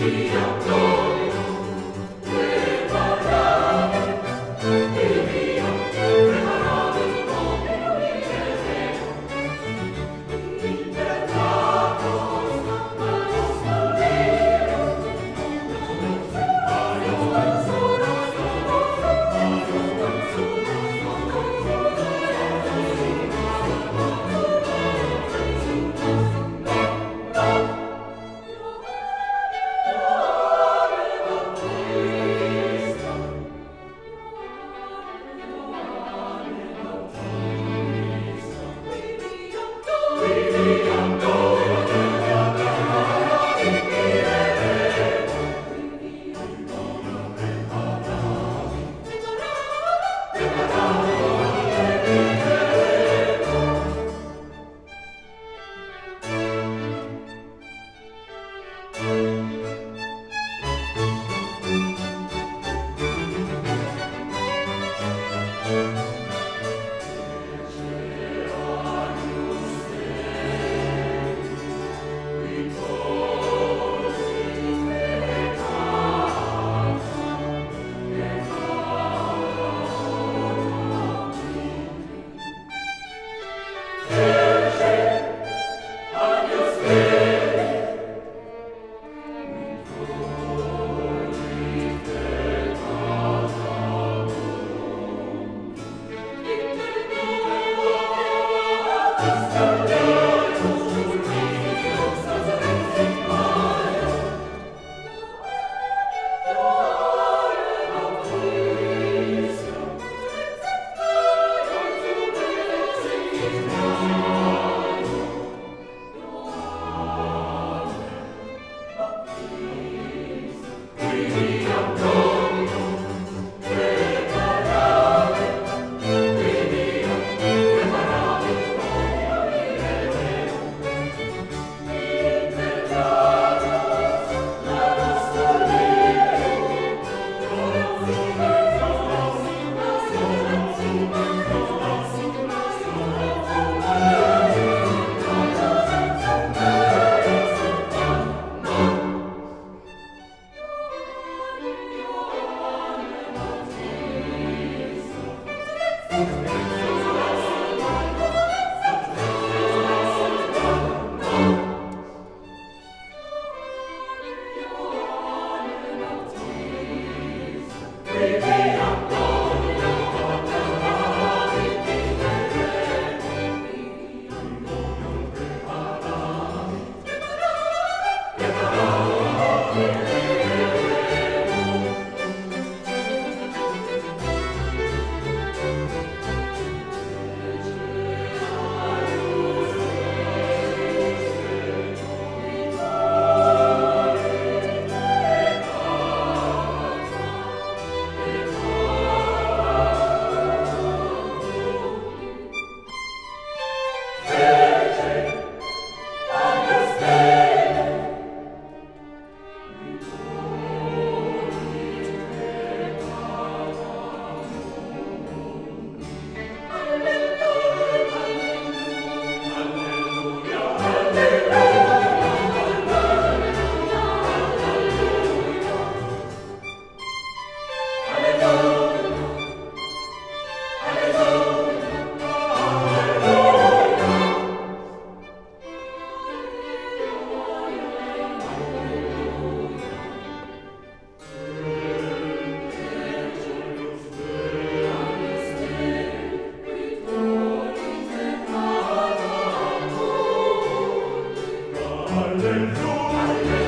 Kyrie Amen. Alleluia.